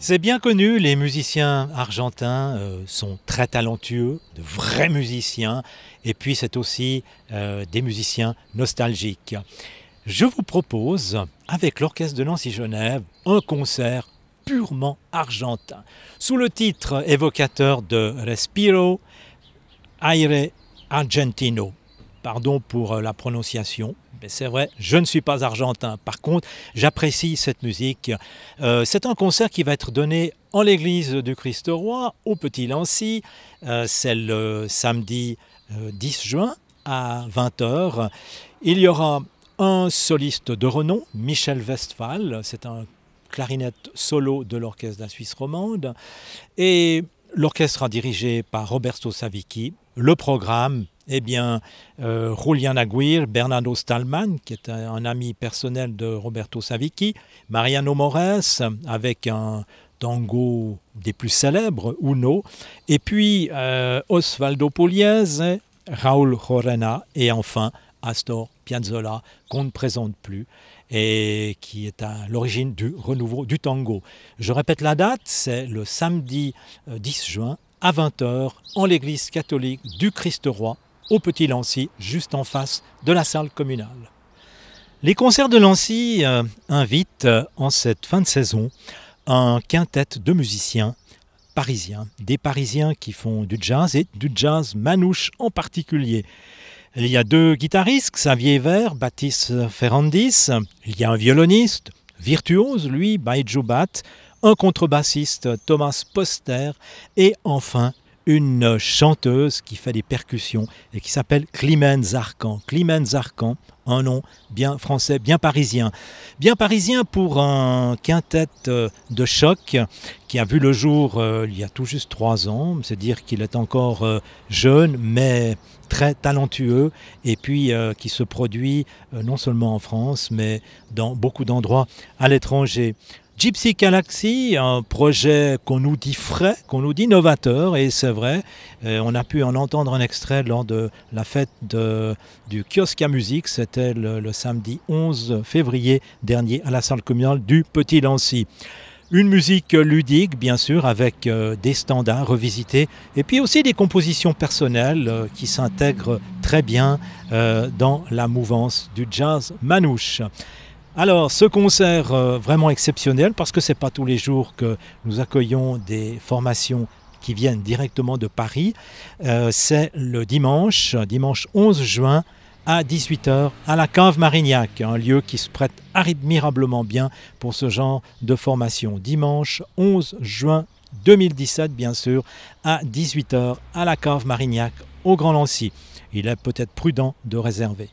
C'est bien connu, les musiciens argentins euh, sont très talentueux, de vrais musiciens, et puis c'est aussi euh, des musiciens nostalgiques. Je vous propose, avec l'Orchestre de Nancy-Genève, un concert purement argentin, sous le titre évocateur de Respiro Aire Argentino. Pardon pour euh, la prononciation, mais c'est vrai, je ne suis pas argentin. Par contre, j'apprécie cette musique. Euh, c'est un concert qui va être donné en l'église du Christ-Roi, au Petit Lancy. Euh, c'est le samedi 10 juin à 20h. Il y aura un soliste de renom, Michel Westphal. C'est un clarinette solo de l'orchestre de la Suisse romande. Et l'orchestre sera dirigé par Roberto Savicki. Le programme, eh bien, euh, Julian Aguirre, Bernardo Stallman, qui est un, ami personnel de Roberto Savicki, Mariano Mores, avec un tango des plus célèbres, Uno, et puis euh, Osvaldo Pugliese, Raúl Jorena, et enfin Astor Piazzolla, qu'on ne présente plus et qui est à l'origine du renouveau du tango. Je répète la date, c'est le samedi 10 juin à 20h en l'église catholique du Christ-Roi au Petit Lancy, juste en face de la salle communale. Les concerts de Lancy euh, invitent euh, en cette fin de saison un quintet de musiciens parisiens, des Parisiens qui font du jazz et du jazz manouche en particulier. Il y a deux guitaristes, Xavier Vert, Baptiste Ferrandis, il y a un violoniste, virtuose, lui, Bat, un contrebassiste, Thomas Poster, et enfin une chanteuse qui fait des percussions et qui s'appelle Climène Zarkan. Climène Zarkan, un nom bien français, bien parisien. Bien parisien pour un quintet de choc qui a vu le jour euh, il y a tout juste trois ans. C'est dire qu'il est encore euh, jeune, mais très talentueux et puis euh, qui se produit euh, non seulement en France, mais dans beaucoup d'endroits à l'étranger. Gypsy Galaxy, un projet qu'on nous dit frais, qu'on nous dit novateur, et c'est vrai, euh, on a pu en entendre un extrait lors de la fête du kiosque à musique, c'était le, samedi 11 février dernier à la salle communale du Petit Lancy. Une musique ludique, bien sûr, avec euh, des standards revisités, et puis aussi des compositions personnelles euh, qui s'intègrent très bien dans la mouvance du jazz manouche. Alors, ce concert euh, vraiment exceptionnel, parce que ce n'est pas tous les jours que nous accueillons des formations qui viennent directement de Paris, euh, c'est le dimanche, dimanche 11 juin, à 18h à la cave Marignac, un lieu qui se prête admirablement bien pour ce genre de formation. Dimanche 11 juin 2017, bien sûr, à 18h à la cave Marignac au Grand Lancy. Il est peut-être prudent de réserver.